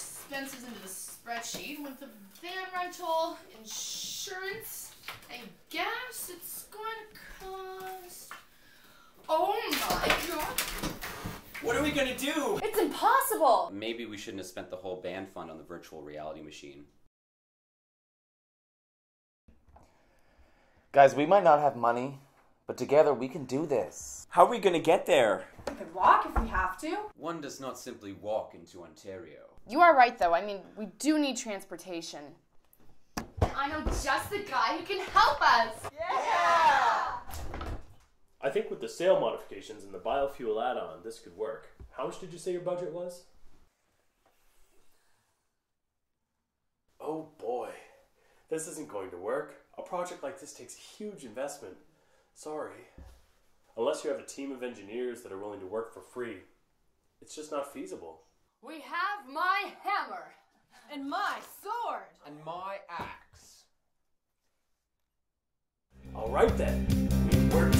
expenses into the spreadsheet with the van rental, insurance, and gas. It's going to cost. Oh my god! What are we gonna do? It's impossible! Maybe we shouldn't have spent the whole band fund on the virtual reality machine. Guys, we might not have money, but together we can do this. How are we gonna get there? We could walk if we have to. One does not simply walk into Ontario. You are right, though. I mean, we do need transportation. I know just the guy who can help us! Yeah! I think with the sail modifications and the biofuel add-on, this could work. How much did you say your budget was? Oh boy, this isn't going to work. A project like this takes a huge investment. Sorry. Unless you have a team of engineers that are willing to work for free, it's just not feasible. We have my hammer! And my sword! And my axe. All right then, we worked.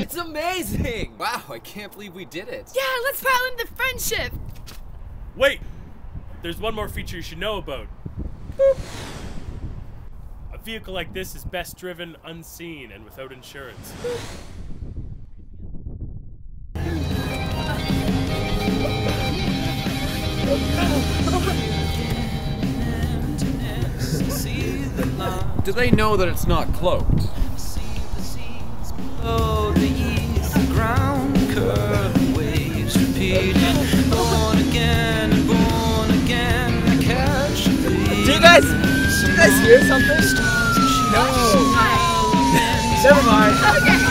It's amazing! Wow, I can't believe we did it. Yeah, let's pile into friendship! Wait! There's one more feature you should know about. A vehicle like this is best driven unseen and without insurance. Do they know that it's not cloaked? Guys hear something? No. Never mind.